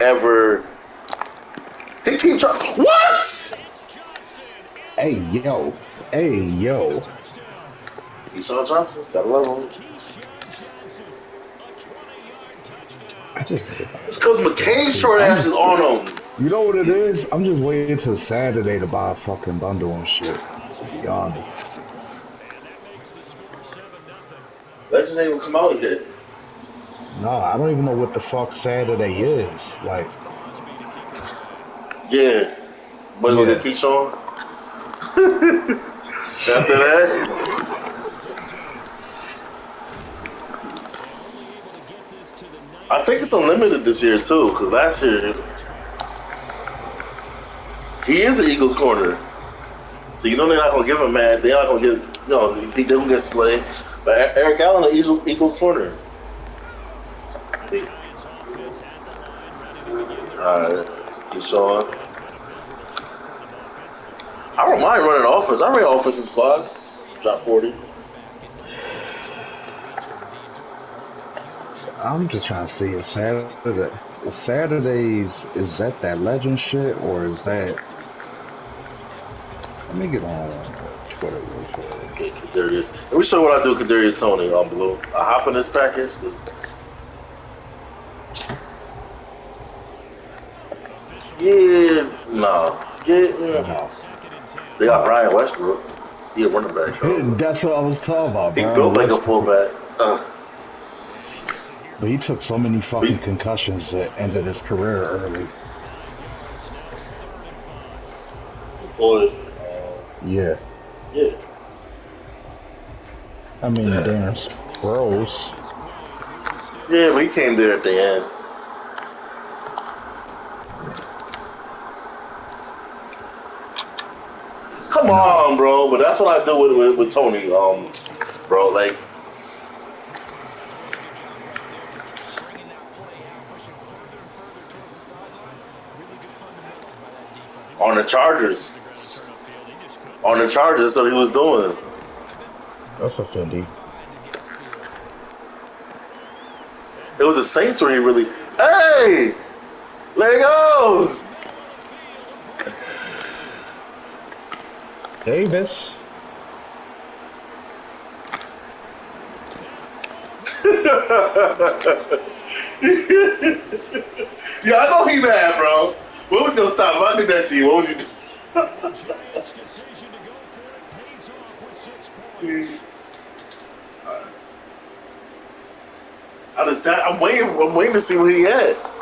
ever. He keep trying. What? Hey yo, hey yo. Keyshawn Johnson, gotta love him. I just, It's because McCain's short ass is on him. you know what it is? I'm just waiting till Saturday to buy a fucking bundle and shit. To be honest. Legends ain't even come out yet. No, I don't even know what the fuck Saturday is. Like, Yeah. But Yeah. gonna get Keyshawn? After that? I think it's unlimited this year too, because last year he is the Eagles corner. So you know they're not gonna give him mad. They're not gonna get you know they they gonna get slayed. But Eric Allen, the Eagles, Eagles corner. Uh, Alright, Keyshawn. I don't mind running offense. I ran offensive squads. Drop 40. I'm just trying to see if Saturday, if Saturdays is that that legend shit or is that? Let me get on Twitter real quick. Okay, Kadarius. Let me show you what I do with Kadarius Toney on blue. I hop in this package. This... Yeah, no. Yeah, mm. They got Brian Westbrook. He a running back. though. That's what I was talking about, He built like a fullback. Uh, But he took so many fucking concussions that ended his career early. boy. Yeah. Yeah. I mean, Yes. damn, pros. Yeah, he came there at the end. Come on, bro. But that's what I do with, with, with Toney, um, bro. Like, on the Chargers. On the Chargers, what he was doing. That's a Fendi. It was the Saints where he really, hey, let go. Davis. Yeah, I know he mad, bro. What would you stop? If I did that to you, what would you do? I just, I'm waiting. I'm waiting to see where he at.